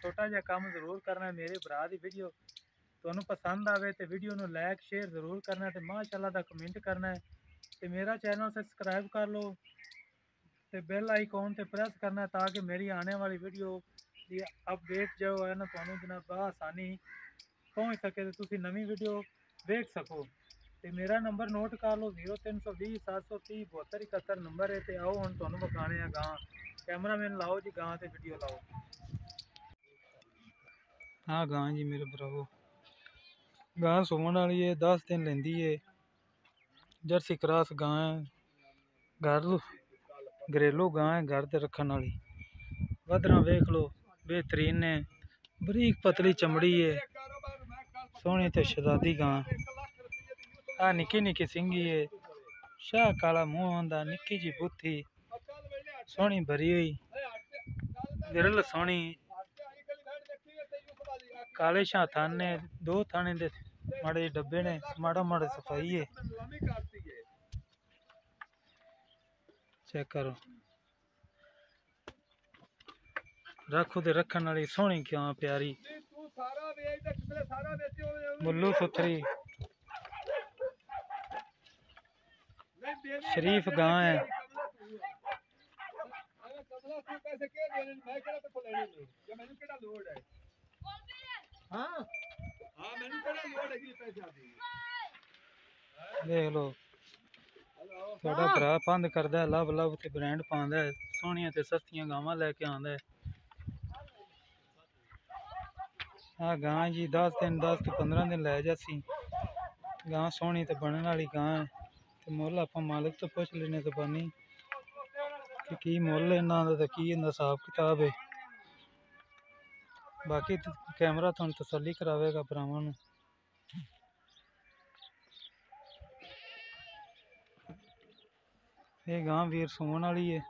چھوٹا جہا کام ضرور کرنا ہے میرے برا کی ویڈیو تہنوں پسند آئے تو بھی لائک شیئر ضرور کرنا ہے ما اللہ تھا کمنٹ کرنا ہے تو میرا چینل سبسکرائب کر لو تو بل آئیکون پریس کرنا ہے تاکہ میری آنے والی ویڈیو اپ ڈیٹ جو ہے نا نہ بہ آسانی پہنچ سکے تو نمی ویڈیو دیکھ سکو تو میرا نمبر نوٹ کر لو زیرو تین سو بیس سات سو تیس بہتر اکتر نمبر ہے تو آؤ ہوں تمہیں بکایا گاہ کیمرامین لاؤ جی گاہ ویڈیو لاؤ ہاں گا جی میرے برو گان سونے والی ہے دس دن لینی ہے جرسی کراس گان ہے گرد گریلو گان ہے گرد رکھنے والی بدرہ دیکھ لو بہترین بریک پتلی چمڑی ہے سونی تو شدید گان ہاں نکی ہے شاہ کالا موہ آوتھی سونی بری ہوئی گرل سونی ਕਾਲੇ ਸ਼ਾਹ ਥਾਨ ਨੇ ਦੋ ਥਾਣੇ ਦੇ ਮਾੜੇ ਡੱਬੇ ਨੇ ਮਾੜਾ ਮਾੜਾ ਸਫਾਈ ਹੈ ਚੈੱਕ ਕਰੋ ਰੱਖੋ ਤੇ ਰੱਖਣ ਵਾਲੀ ਸੋਹਣੀ ਕਿਉਂ ਪਿਆਰੀ ਮੁੱਲੂ ਸੁਥਰੀ ਸ਼ਰੀਫ ਗਾਂ ਹੈ ਪੈਸੇ ਕਿਹੜੇ ਦੇਣੇ ਮੈਂ ਕਿਹੜਾ ਤੇ ਲੈਣੇ ਨੇ ਜਾਂ ਮੈਨੂੰ ਕਿਹੜਾ ਲੋੜ ਹੈ ਹਾਂ ਹਾਂ ਮੈਨੂੰ ਲੋੜ ਦੇਖ ਲੋ ਸਾਡਾ ਭਰਾ ਪੰਦ ਕਰਦਾ ਲਵ ਲਵ ਤੇ ਬ੍ਰਾਂਡ ਪਾਉਂਦਾ ਸੋਹਣੀਆਂ ਤੇ ਸਸਤੀਆਂ ਗਾਵਾਂ ਲੈ ਕੇ ਆਉਂਦਾ ਆ ਗਾਂ ਜੀ 10 ਦਿਨ 10 ਤੋਂ 15 ਦਿਨ ਲੈ ਜਾਸੀ ਗਾਂ ਸੋਹਣੀ ਤੇ ਬਣਨ ਵਾਲੀ ਗਾਂ ਤੇ ਮੁੱਲ ਆਪਾਂ ਮਾਲਕ ਤੋਂ ਪੁੱਛ ਲੈਨੇ ਤੇ ਬਾਨੀ ਕਿ ਕੀ ਮੁੱਲ ਇਹਨਾਂ ਦਾ ਤੇ ਕੀ ਇਹਨਾਂ ਦਾ ਹਿਸਾਬ ਕਿਤਾਬ ਹੈ باقی کیمرہ تسلی کرا گا پراؤں نے یہ گاہ ویر سوان والی ہے